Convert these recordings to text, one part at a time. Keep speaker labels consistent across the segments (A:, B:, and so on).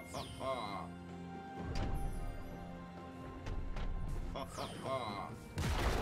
A: team's turret has been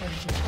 A: destroyed.